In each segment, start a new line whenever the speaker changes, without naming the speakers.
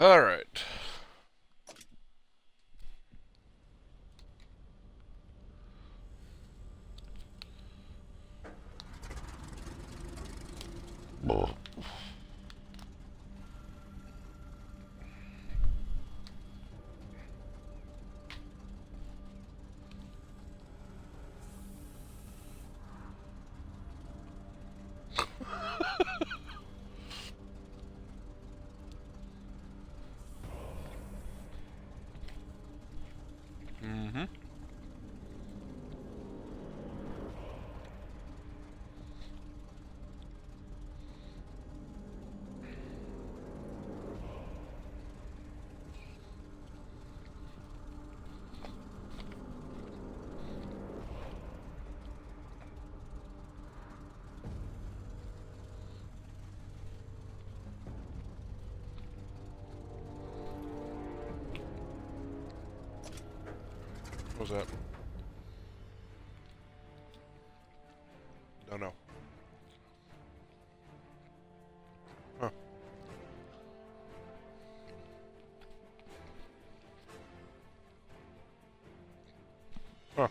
All right. Mm-hmm. What was that? Don't know. Huh. Huh.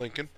Lincoln.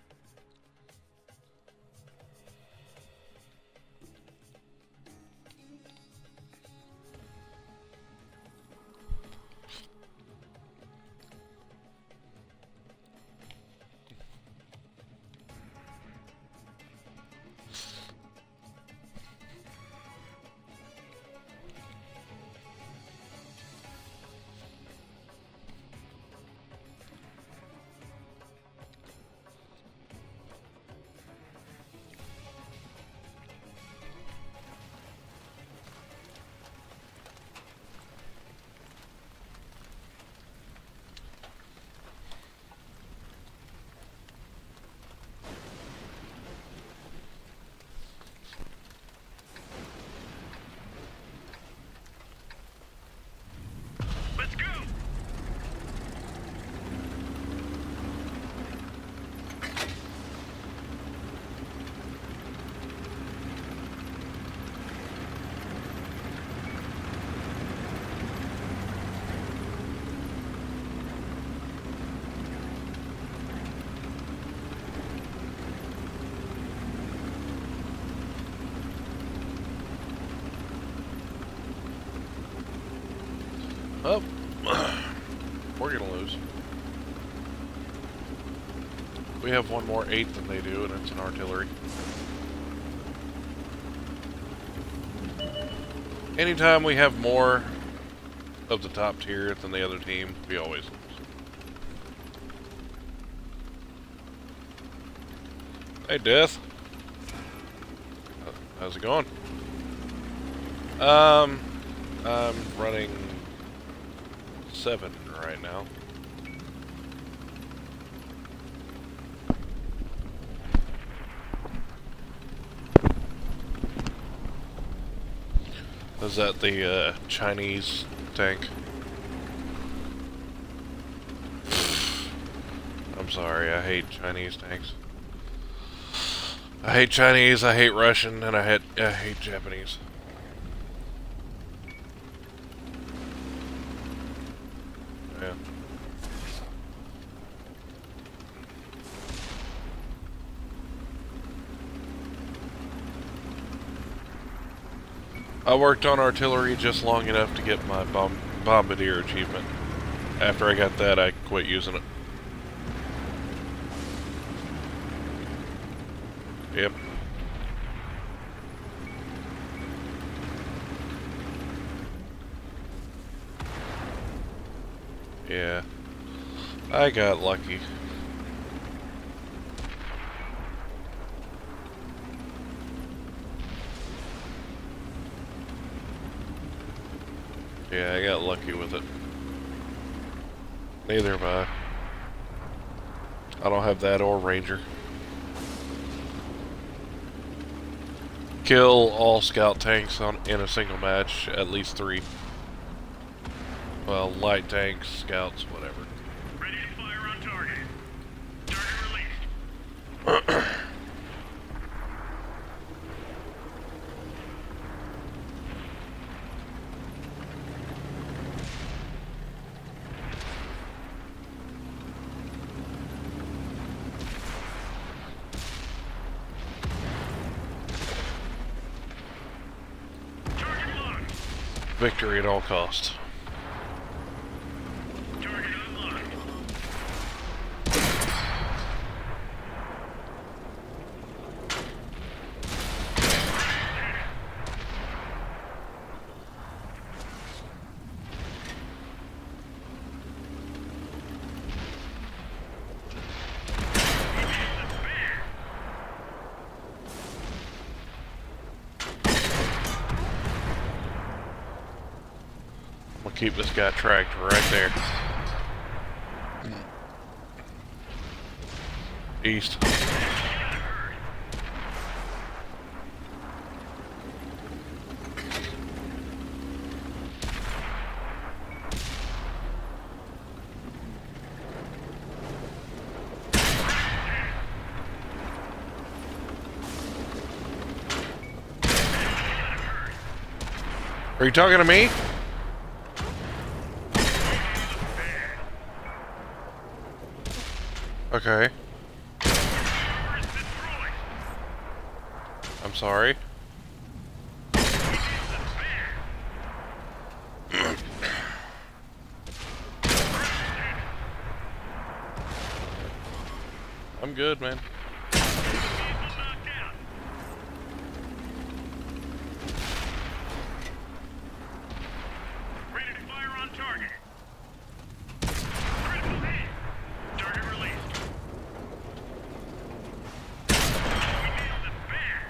Oh, we're gonna lose. We have one more eight than they do, and it's an artillery. Anytime we have more of the top tier than the other team, we always lose. Hey, Death. How's it going? Um, I'm running seven right now. Is that the uh, Chinese tank? I'm sorry, I hate Chinese tanks. I hate Chinese, I hate Russian, and I hate, I hate Japanese. Yeah. I worked on artillery just long enough to get my bomb bombardier achievement. After I got that, I quit using it. Yep. Yeah. I got lucky. Yeah, I got lucky with it. Neither have I. I don't have that or Ranger. Kill all scout tanks on in a single match, at least three. Well, light tanks, scouts, whatever.
Ready to fire on target. Target released. Target locked.
Victory at all costs.
Target unlocked.
I'm gonna keep this guy tracked right there. East. Are you talking to me? Okay. I'm sorry. I'm good, man.
Knocked out. Ready to fire on target. Critical hit. Target released. We nailed it bad.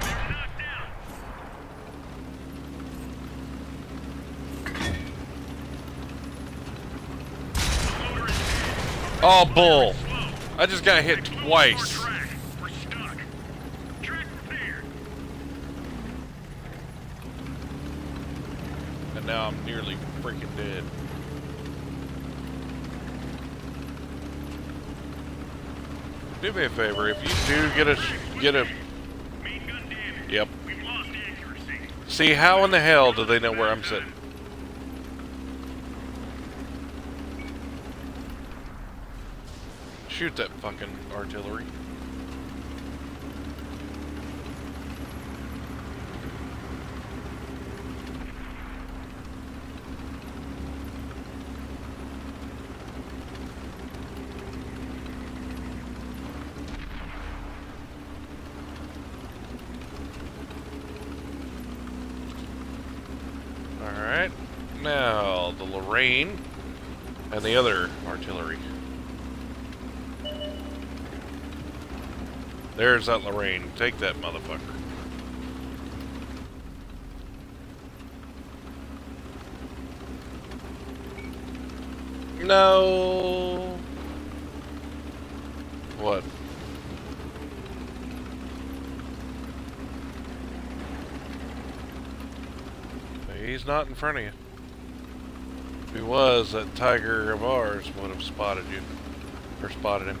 They're knocked down. Loader is dead.
Oh, bull. I just got hit twice. And now I'm nearly freaking dead. Do me a favor, if you do get a get a yep. See how in the hell do they know where I'm sitting? Shoot that fucking artillery. Alright. Now, the Lorraine and the other artillery. There's that Lorraine. Take that motherfucker. No. What? He's not in front of you. If he was, that tiger of ours would have spotted you. Or spotted him.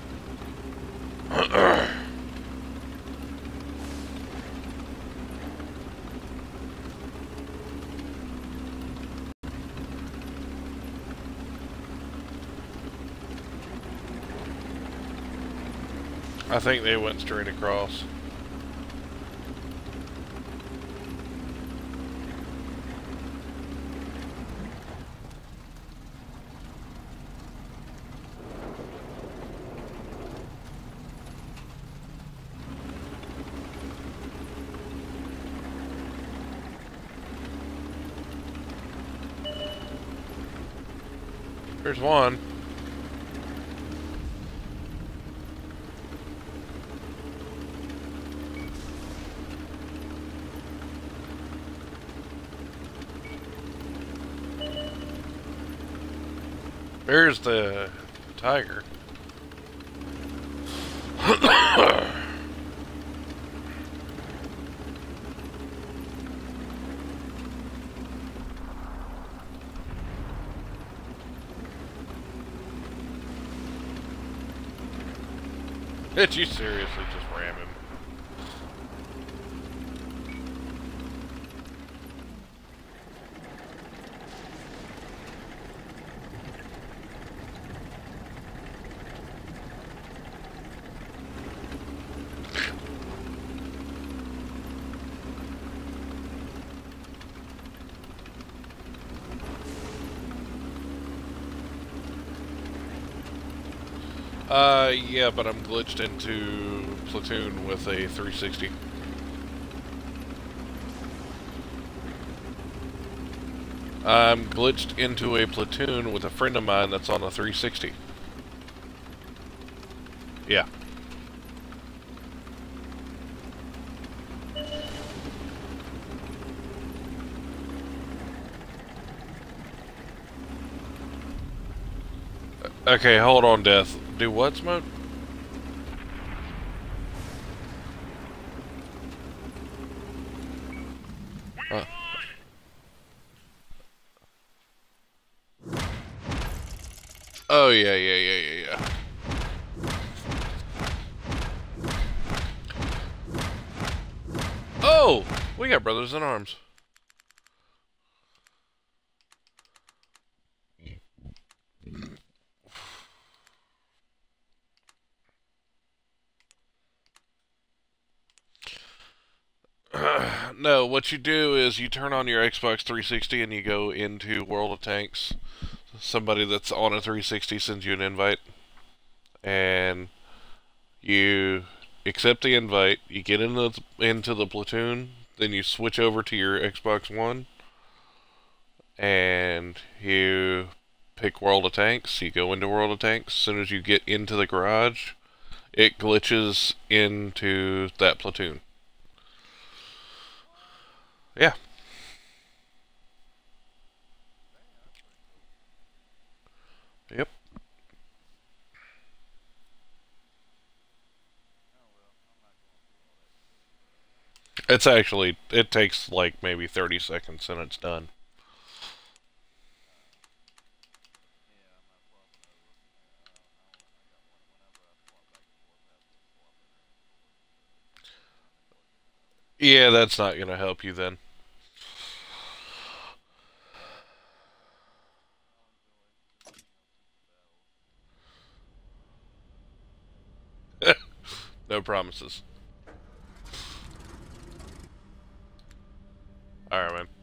I think they went straight across. There's one. There's the tiger. Did you seriously just ram him? Uh, yeah, but I'm glitched into Platoon with a 360. I'm glitched into a platoon with a friend of mine that's on a 360. Yeah. Okay, hold on, Death. Do what, Smoke? Uh. Oh, yeah, yeah, yeah, yeah, yeah. Oh! We got brothers in arms. No, what you do is you turn on your Xbox 360 and you go into World of Tanks. Somebody that's on a 360 sends you an invite. And you accept the invite, you get into the, into the platoon, then you switch over to your Xbox One, and you pick World of Tanks. You go into World of Tanks. As soon as you get into the garage, it glitches into that platoon. Yeah. Yep. It's actually, it takes like maybe 30 seconds and it's done. Yeah, that's not going to help you then. No promises. Alright, man.